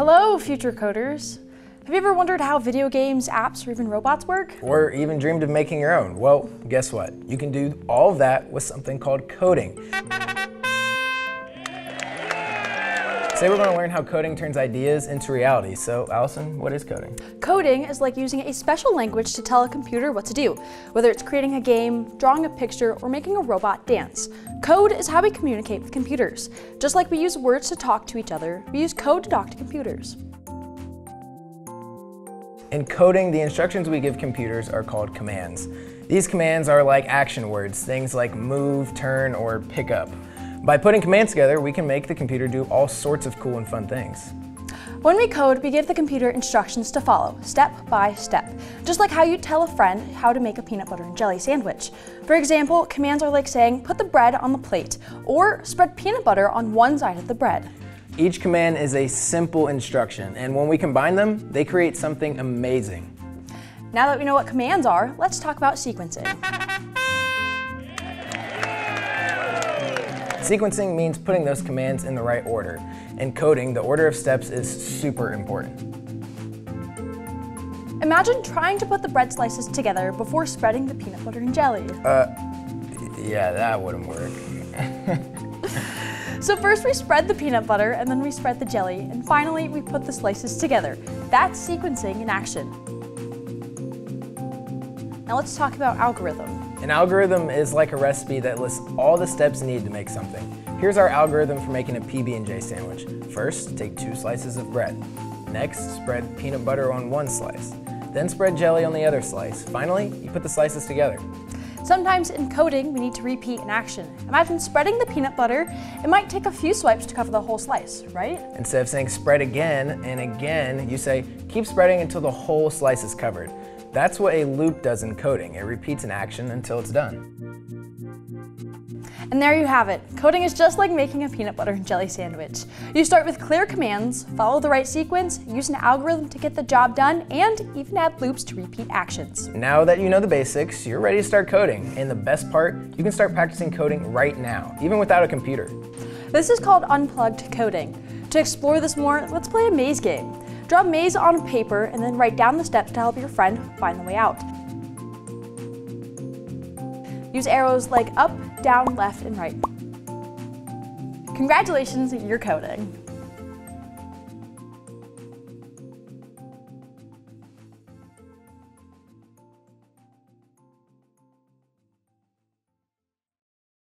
Hello, future coders. Have you ever wondered how video games, apps, or even robots work? Or even dreamed of making your own? Well, guess what? You can do all of that with something called coding. Today we're going to learn how coding turns ideas into reality. So Allison, what is coding? Coding is like using a special language to tell a computer what to do, whether it's creating a game, drawing a picture, or making a robot dance. Code is how we communicate with computers. Just like we use words to talk to each other, we use code to talk to computers. In coding, the instructions we give computers are called commands. These commands are like action words, things like move, turn, or pick up. By putting commands together, we can make the computer do all sorts of cool and fun things. When we code, we give the computer instructions to follow, step by step, just like how you tell a friend how to make a peanut butter and jelly sandwich. For example, commands are like saying, put the bread on the plate, or spread peanut butter on one side of the bread. Each command is a simple instruction, and when we combine them, they create something amazing. Now that we know what commands are, let's talk about sequencing. Sequencing means putting those commands in the right order. In coding, the order of steps is super important. Imagine trying to put the bread slices together before spreading the peanut butter and jelly. Uh, yeah, that wouldn't work. so first we spread the peanut butter and then we spread the jelly and finally we put the slices together. That's sequencing in action. Now let's talk about algorithm. An algorithm is like a recipe that lists all the steps needed to make something. Here's our algorithm for making a PB&J sandwich. First, take two slices of bread. Next, spread peanut butter on one slice. Then spread jelly on the other slice. Finally, you put the slices together. Sometimes in coding, we need to repeat an action. Imagine spreading the peanut butter. It might take a few swipes to cover the whole slice, right? Instead of saying spread again and again, you say keep spreading until the whole slice is covered. That's what a loop does in coding. It repeats an action until it's done. And there you have it. Coding is just like making a peanut butter and jelly sandwich. You start with clear commands, follow the right sequence, use an algorithm to get the job done, and even add loops to repeat actions. Now that you know the basics, you're ready to start coding. And the best part, you can start practicing coding right now, even without a computer. This is called unplugged coding. To explore this more, let's play a maze game. Draw a maze on paper and then write down the steps to help your friend find the way out. Use arrows like up, down, left, and right. Congratulations, you're coding.